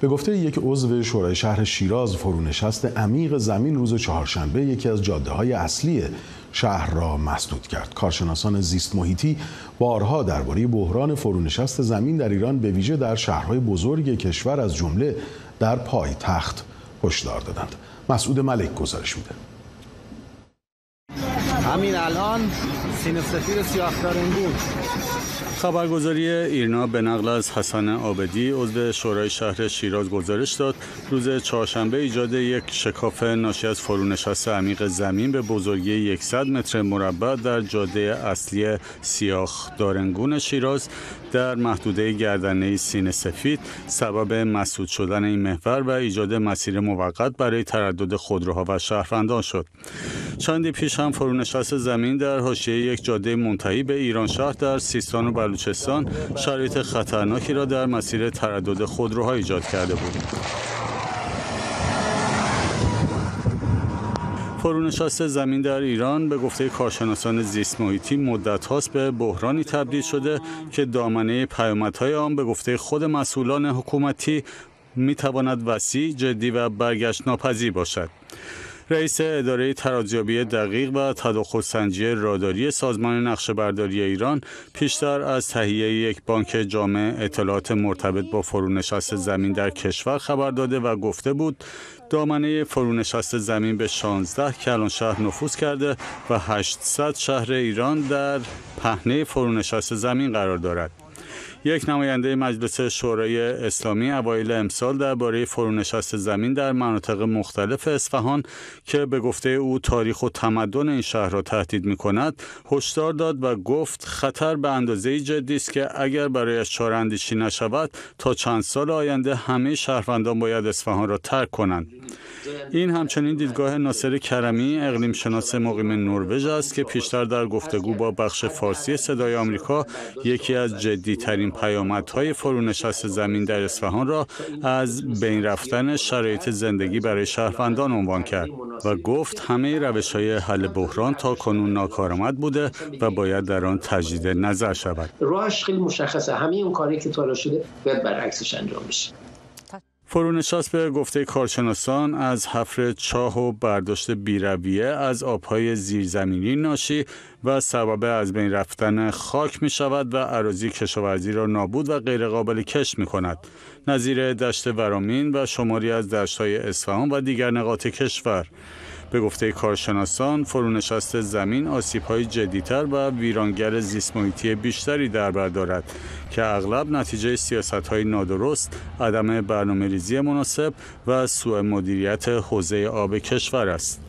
به گفته یک عضو شورای شهر شیراز فرونشست عمیق زمین روز چهارشنبه یکی از جاده های اصلی شهر را مسدود کرد. کارشناسان زیست محیطی بارها درباره بحران فرونشست زمین در ایران به ویژه در شهرهای بزرگ کشور از جمله در پایتخت هشدار دادند. مسعود ملک گزارش میده. همین الان سینه سفیر سیاه خبرگزاری ایرنا به نقل از حسن آبدی عضو شورای شهر شیراز گزارش داد روز چهارشنبه ایجاد یک شکاف ناشی از فرونشست عمیق زمین به بزرگی 100 متر مربع در جاده اصلی سیاخ دارنگون شیراز در محدوده گردنه سینه سفید سبب مسدود شدن این محور و ایجاد مسیر موقت برای تردد خودروها و شهروندان شد. چندی پیش هم فرونشست زمین در حاشیه یک جاده منتهی به ایران شهر در سیستان و بلوچستان شرایط خطرناکی را در مسیر تردد خودروها ایجاد کرده بود. فرونشست زمین در ایران به گفته کارشناسان زیست محیطی مدت هاست به بحرانی تبدیل شده که دامنه پیامدهای آن به گفته خود مسئولان حکومتی می تواند وسیع، جدی و برگشت ناپذیر باشد. رئیس اداره ترازیابی دقیق و تداخل سنجی راداری سازمان نقشه برداری ایران پیشتر از تهیه یک بانک جامع اطلاعات مرتبط با فرونشست زمین در کشور خبر داده و گفته بود دامنه فرونشست زمین به 16 کلان شهر نفوذ کرده و 800 شهر ایران در پهنه فرونشست زمین قرار دارد. یک نماینده مجلس شورای اسلامی اوایل امسال درباره فرونشست زمین در مناطق مختلف اصفهان که به گفته او تاریخ و تمدن این شهر را تهدید می کند هشدار داد و گفت خطر به اندازه جدی است که اگر برایش چاراندیشی نشود تا چند سال آینده همه شهروندان باید اصفهان را ترک کنند. این همچنین دیدگاه ناصر کرمی اقلیم شناس مقیم نروژ است که پیشتر در گفتگو با بخش فارسی صدای آمریکا یکی از جدیترین پیامدهای فرونشست زمین در اصفهان را از بین رفتن شرایط زندگی برای شهروندان عنوان کرد و گفت همه روش های حل بحران تا کنون ناکارآمد بوده و باید در آن تجدید نظر شود. راهش خیلی مشخصه همه اون کاری که تا شده باید برعکسش انجام بشه. فرونشست به گفته کارشناسان از حفر چاه و برداشت بیرویه از آبهای زیرزمینی ناشی و سبب از بین رفتن خاک می شود و عراضی کشاورزی را نابود و غیرقابل کش می کند. نظیر دشت ورامین و شماری از دشتهای اصفهان و دیگر نقاط کشور به گفته کارشناسان فرونشست زمین آسیب های جدیتر و ویرانگر زیسمویتی بیشتری در بر دارد که اغلب نتیجه سیاست های نادرست، عدم برنامه ریزی مناسب و سوء مدیریت حوزه آب کشور است.